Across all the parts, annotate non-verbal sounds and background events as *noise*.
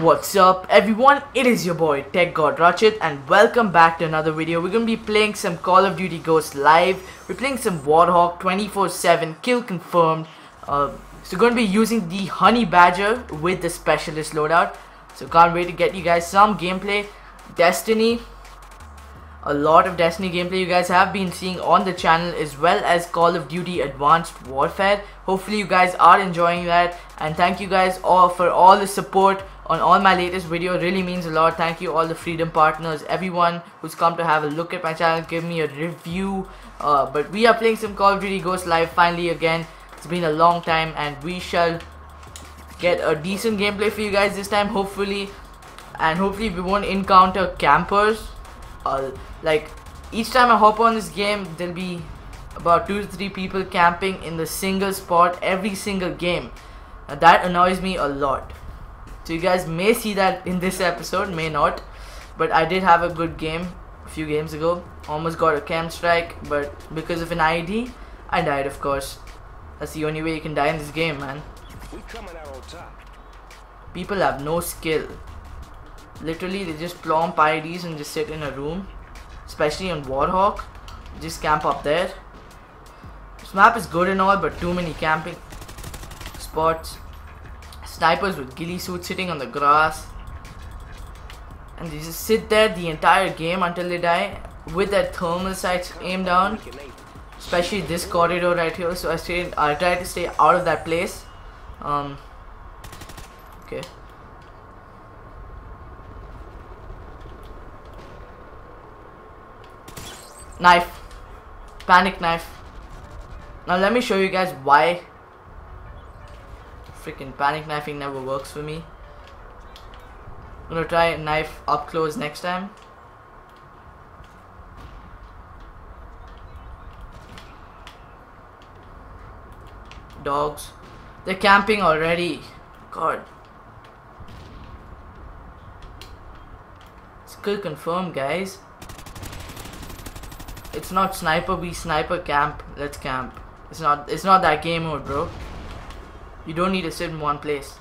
What's up everyone, it is your boy Tech God Rachit and welcome back to another video. We're gonna be playing some Call of Duty Ghosts live. We're playing some Warhawk 24-7, kill confirmed. Uh, so gonna be using the Honey Badger with the Specialist loadout. So can't wait to get you guys some gameplay. Destiny, a lot of Destiny gameplay you guys have been seeing on the channel as well as Call of Duty Advanced Warfare. Hopefully you guys are enjoying that. And thank you guys all for all the support on all my latest video. Really means a lot. Thank you all the freedom partners everyone who's come to have a look at my channel give me a review. Uh, but we are playing some Call of Duty Ghost live finally again. It's been a long time and we shall get a decent gameplay for you guys this time hopefully. And hopefully we won't encounter campers. Uh, like each time I hop on this game there'll be about two to three people camping in the single spot every single game. And that annoys me a lot. So you guys may see that in this episode may not. But I did have a good game a few games ago. Almost got a camp strike but because of an IED I died of course. That's the only way you can die in this game man. We coming out on top. people have no skill. Literally they just plump IEDs and just sit in a room especially on Warhawk. Just camp up there. This map is good and all but too many camping spots. Snipers with ghillie suits sitting on the grass. And they just sit there the entire game until they die with their thermal sights aimed down especially this corridor right here. So I stay I try to stay out of that place. Um okay knife. Panic knife. Now let me show you guys why freaking panic knifing never works for me. I'm gonna try knife up close next time. Dogs. They're camping already. God. Skill confirmed guys it's not sniper be sniper camp. Let's camp. It's not it's not that game mode bro. You don't need to sit in one place.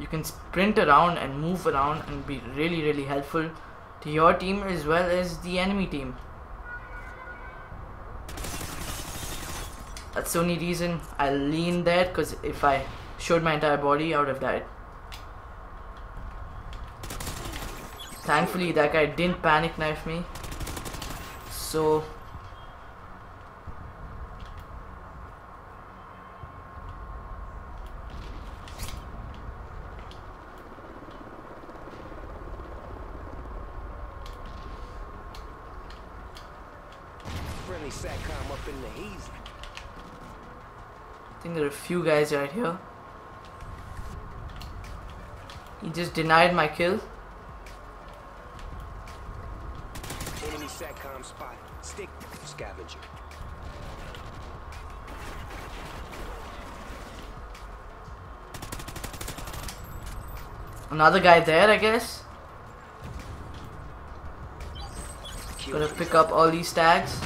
You can sprint around and move around and be really really helpful to your team as well as the enemy team. That's the only reason I lean there because if I showed my entire body I would have died thankfully that guy didn't panic knife me so Friendly SATCOM up in the. I think there are a few guys right here he just denied my kill Enemy SATCOM spotted. Stick scavenger. another guy there I guess Gotta pick up all these tags.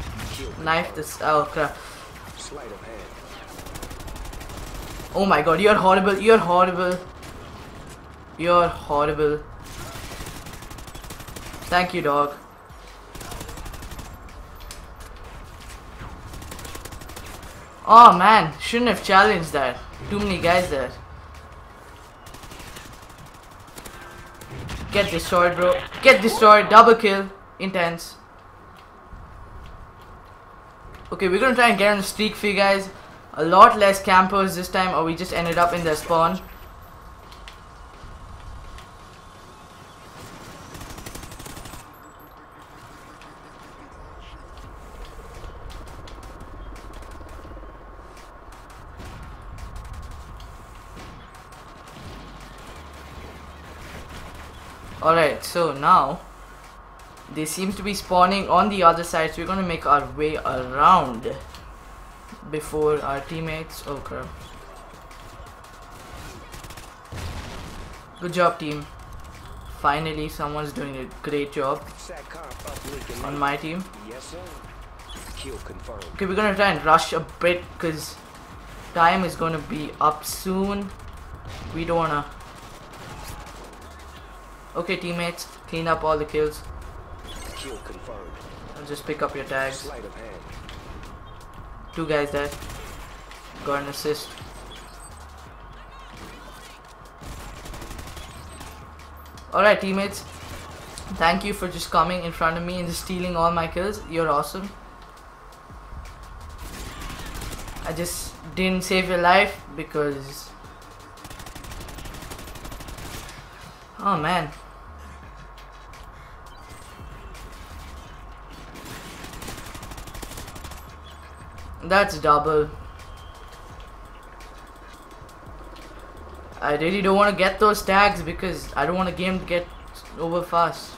Knife this. Oh crap. Oh my god, you're horrible. You're horrible. You're horrible. Thank you, dog. Oh man, shouldn't have challenged that. Too many guys there. Get destroyed, bro. Get destroyed. Double kill. Intense. Okay, we're gonna try and get on the streak for you guys. A lot less campers this time, or we just ended up in their spawn. Alright, so now they seem to be spawning on the other side, so we're gonna make our way around before our teammates. Oh crap. Good job, team. Finally, someone's doing a great job on my team. Okay, we're gonna try and rush a bit because time is gonna be up soon. We don't wanna Okay, teammates, clean up all the kills. Kill confirmed. I'll just pick up your tags. Sleight of hand. Two guys there. Got an assist. Alright, teammates. Thank you for just coming in front of me and just stealing all my kills. You're awesome. I just didn't save your life because. Oh man. That's double. I really don't want to get those tags because I don't want the game to get over fast.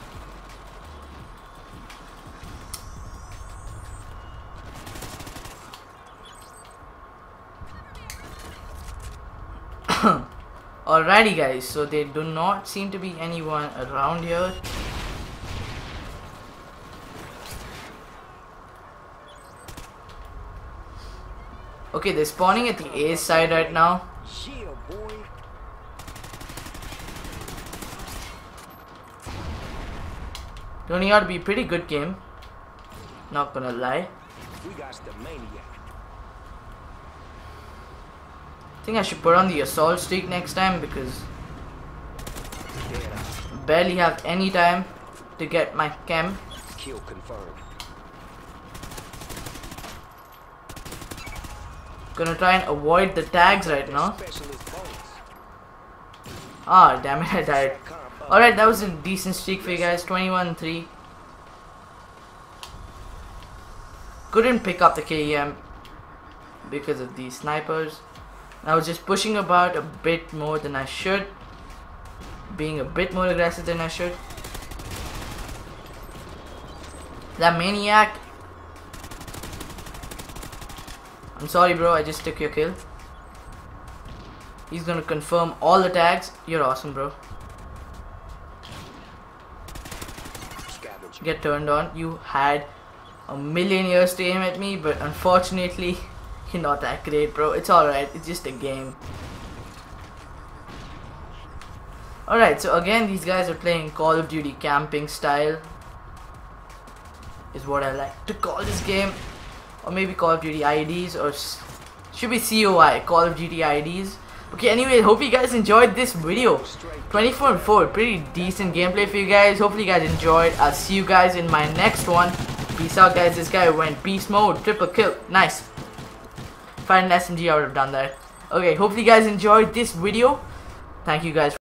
*coughs* Alrighty guys, so there do not seem to be anyone around here. Okay, they're spawning at the A side right now. Turning out to be a pretty good game. Not gonna lie. I think I should put on the assault streak next time because barely have any time to get my KEM. Kill confirmed. Gonna try and avoid the tags right now. Ah, damn it, *laughs* I died. Alright, that was a decent streak for you guys. 21 3. Couldn't pick up the KEM because of these snipers. I was just pushing about a bit more than I should. Being a bit more aggressive than I should. That maniac. I'm sorry, bro. I just took your kill. He's gonna confirm all the tags. You're awesome, bro. Get turned on. You had a million years to aim at me, but unfortunately, *laughs* you're not that great, bro. It's alright, it's just a game. Alright, so again, these guys are playing Call of Duty camping style, is what I like to call this game. Or maybe Call of Duty IEDs, or should be COI, Call of Duty IEDs. Okay, anyway, hope you guys enjoyed this video. 24 and 4, pretty decent gameplay for you guys. Hopefully you guys enjoyed. I'll see you guys in my next one. Peace out guys, this guy went beast mode, triple kill, nice. Had an SMG I would have done that. Okay, hopefully you guys enjoyed this video. Thank you guys.